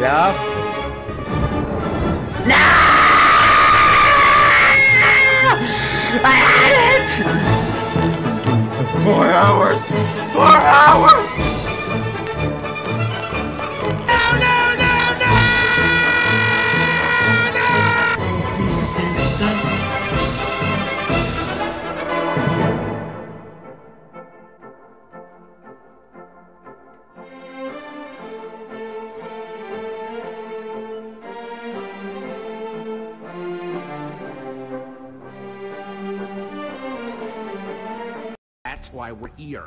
Hello? No! I had it! Four hours! Four hours! That's why we're here.